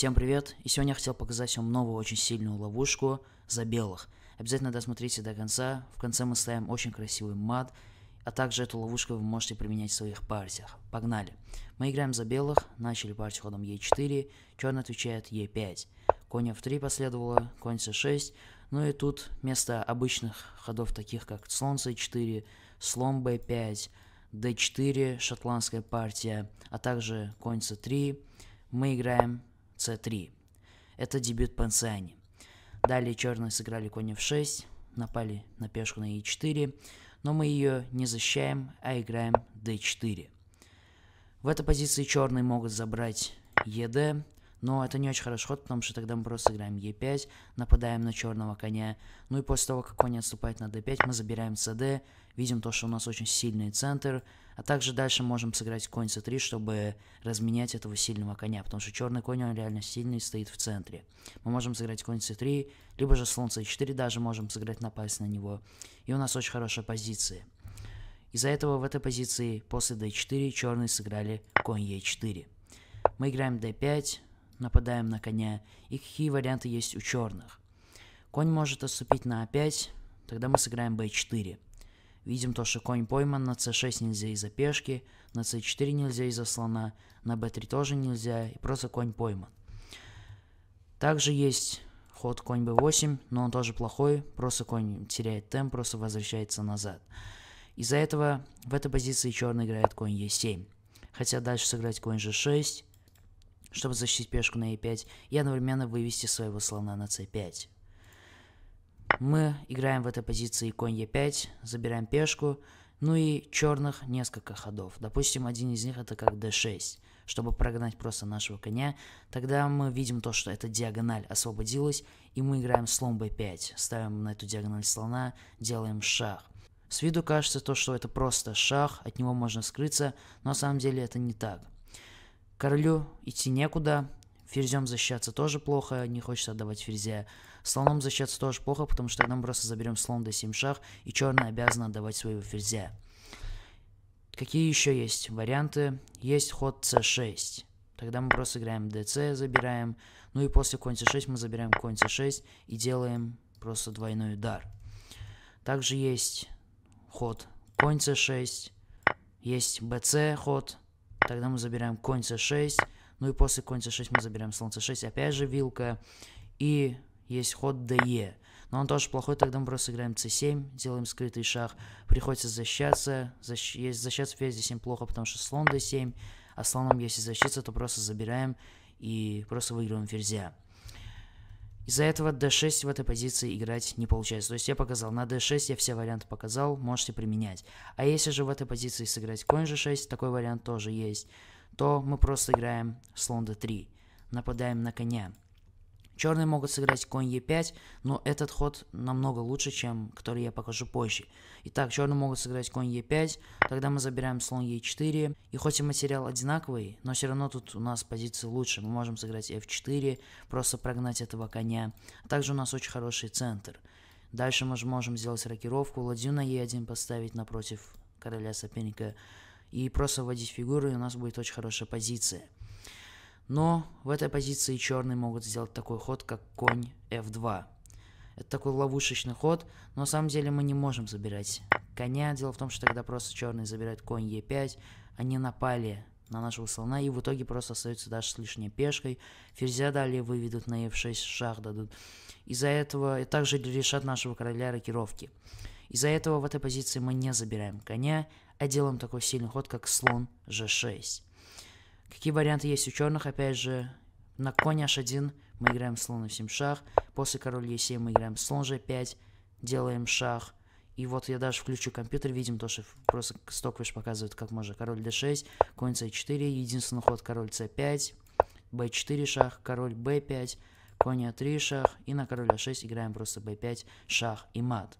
Всем привет! И сегодня я хотел показать вам новую очень сильную ловушку за белых. Обязательно досмотрите до конца. В конце мы ставим очень красивый мат, а также эту ловушку вы можете применять в своих партиях. Погнали! Мы играем за белых, начали партию ходом Е4, черный отвечает Е5. Конь F3 последовало, конь C6, ну и тут вместо обычных ходов, таких как слон C4, слон B5, D4, шотландская партия, а также конь C3, мы играем c3. Это дебют Пансиани. Далее черные сыграли конь f6, напали на пешку на e4, но мы ее не защищаем, а играем d4. В этой позиции черные могут забрать ед, но это не очень хороший ход, потому что тогда мы просто играем e5, нападаем на черного коня. Ну и после того, как конь отступает на d5, мы забираем cd, видим то, что у нас очень сильный центр, а также дальше можем сыграть конь c3, чтобы разменять этого сильного коня, потому что черный конь, он реально сильный, стоит в центре. Мы можем сыграть конь c3, либо же слон c4 даже можем сыграть, напасть на него. И у нас очень хорошая позиция. Из-за этого в этой позиции после d4 черные сыграли конь e4. Мы играем d5, нападаем на коня. И какие варианты есть у черных? Конь может отступить на a5, тогда мы сыграем b4. Видим то, что конь пойман, на c6 нельзя из-за пешки, на c4 нельзя из-за слона, на b3 тоже нельзя, и просто конь пойман. Также есть ход конь b8, но он тоже плохой, просто конь теряет темп, просто возвращается назад. Из-за этого в этой позиции черный играет конь e7. Хотя дальше сыграть конь g6, чтобы защитить пешку на e5 и одновременно вывести своего слона на c5. Мы играем в этой позиции конь e5, забираем пешку, ну и черных несколько ходов. Допустим, один из них это как d6, чтобы прогнать просто нашего коня. Тогда мы видим то, что эта диагональ освободилась, и мы играем слон b5. Ставим на эту диагональ слона, делаем шах. С виду кажется то, что это просто шах, от него можно скрыться, но на самом деле это не так. Королю идти некуда, ферзем защищаться тоже плохо, не хочется отдавать ферзя. Слоном защищаться тоже плохо, потому что тогда мы просто заберем слон до 7 шах, и черный обязан отдавать своего ферзя. Какие еще есть варианты? Есть ход c6. Тогда мы просто играем dc, забираем. Ну и после конь c6 мы забираем конь c6 и делаем просто двойной удар. Также есть ход конь c6. Есть bc ход. Тогда мы забираем конь c6. Ну и после конь c6 мы забираем слон c6. Опять же вилка. И есть ход DE. Но он тоже плохой, тогда мы просто играем c7, делаем скрытый шаг. Приходится защищаться. Защ... Если защищаться ферзь здесь плохо, потому что слон d7. А слоном, если защититься, то просто забираем и просто выигрываем ферзя. Из-за этого d6 в этой позиции играть не получается. То есть я показал, на d6 я все варианты показал, можете применять. А если же в этой позиции сыграть конь g6, такой вариант тоже есть, то мы просто играем слон d3. Нападаем на коня. Черные могут сыграть конь e5, но этот ход намного лучше, чем который я покажу позже. Итак, черные могут сыграть конь e5, тогда мы забираем слон e4. И хоть и материал одинаковый, но все равно тут у нас позиция лучше. Мы можем сыграть f4, просто прогнать этого коня. А также у нас очень хороший центр. Дальше мы можем сделать рокировку, ладью на e1 поставить напротив короля соперника. И просто вводить фигуры, и у нас будет очень хорошая позиция. Но в этой позиции черные могут сделать такой ход, как конь f2. Это такой ловушечный ход, но на самом деле мы не можем забирать коня. Дело в том, что тогда просто черные забирают конь e5, они напали на нашего слона, и в итоге просто остаются даже с лишней пешкой. Ферзя далее выведут на f6, шах дадут. Из-за этого и также решат нашего короля рокировки. Из-за этого в этой позиции мы не забираем коня, а делаем такой сильный ход, как слон g6. Какие варианты есть у черных? Опять же, на конь h1 мы играем слон f7 шах. После король e7 мы играем слон g5, делаем шах. И вот я даже включу компьютер, видим то, что просто Stockfish показывает, как можно. Король d6, конь c4, единственный ход король c5, b4 шах, король b5, конь a3 шах. И на король a6 играем просто b5, шах и мат.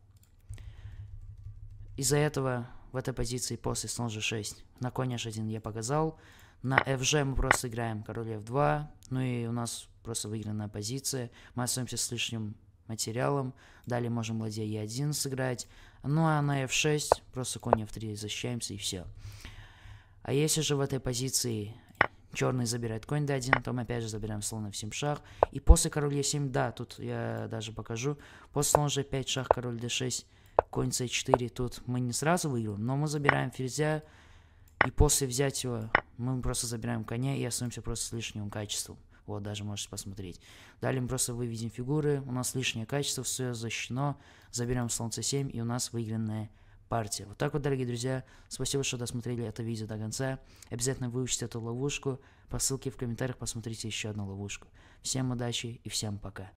Из-за этого в этой позиции после слон g6 на конь h1 я показал. На FG мы просто играем король F2, ну и у нас просто выигранная позиция. Мы остаемся с лишним материалом. Далее можем ладья E1 сыграть. Ну а на F6 просто конь F3 защищаемся и все. А если же в этой позиции черный забирает конь d1, потом опять же забираем слон f7 шах. И после король e7, да, тут я даже покажу. После слон g5 шах, король d6, конь c4. Тут мы не сразу выигрываем, но мы забираем ферзя. И после взятия мы просто забираем коня и остаемся просто с лишним качеством. Вот, даже можете посмотреть. Далее мы просто выведем фигуры. У нас лишнее качество, все защищено. Заберем слон c7 и у нас выигранная партия. Вот так вот, дорогие друзья. Спасибо, что досмотрели это видео до конца. Обязательно выучите эту ловушку. По ссылке в комментариях посмотрите еще одну ловушку. Всем удачи и всем пока.